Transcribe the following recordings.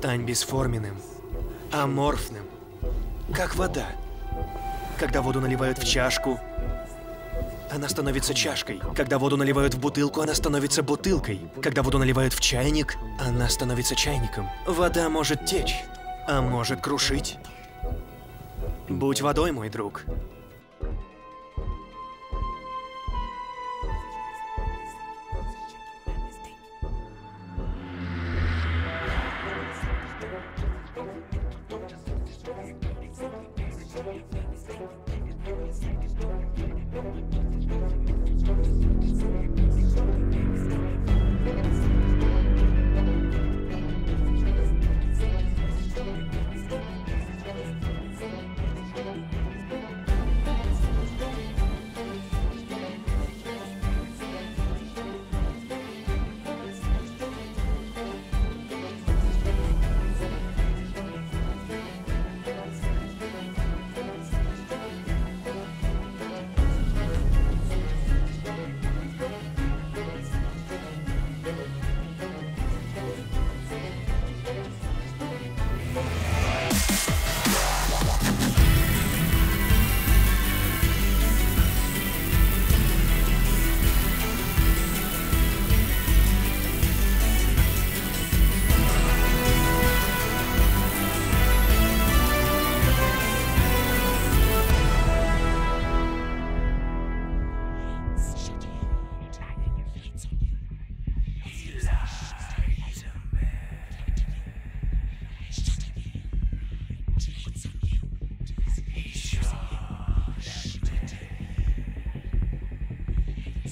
Стань бесформенным, аморфным, как вода. Когда воду наливают в чашку, она становится чашкой. Когда воду наливают в бутылку, она становится бутылкой. Когда воду наливают в чайник, она становится чайником. Вода может течь, а может крушить. Будь водой, мой друг. Don't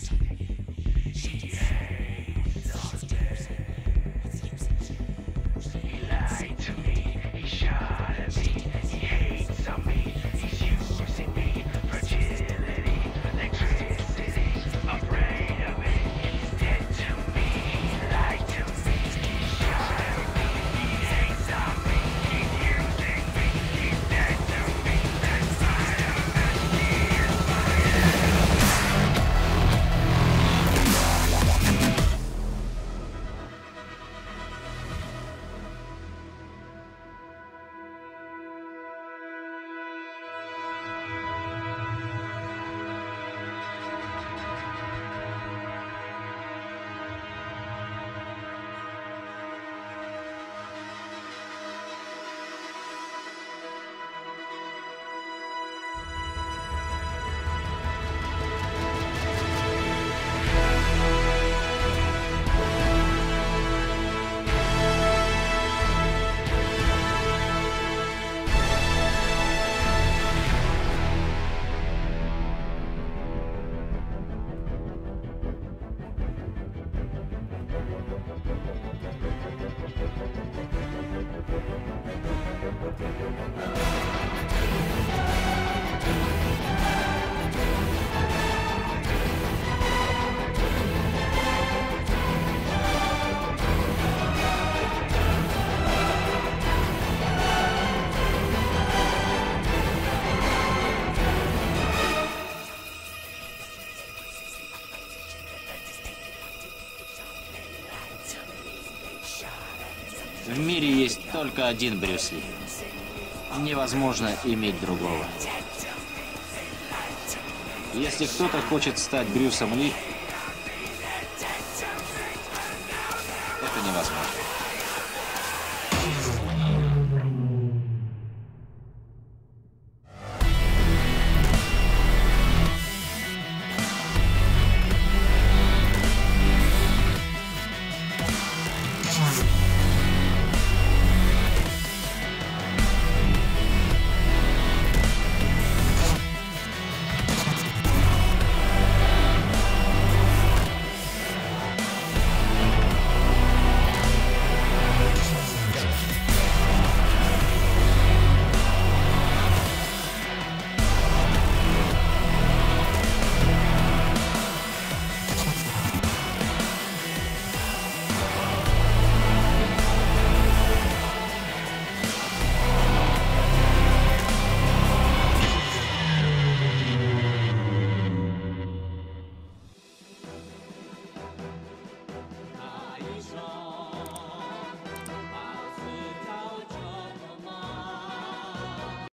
Shit. Shit. В мире есть только один Брюс Ли. Невозможно иметь другого. Если кто-то хочет стать Брюсом Ли,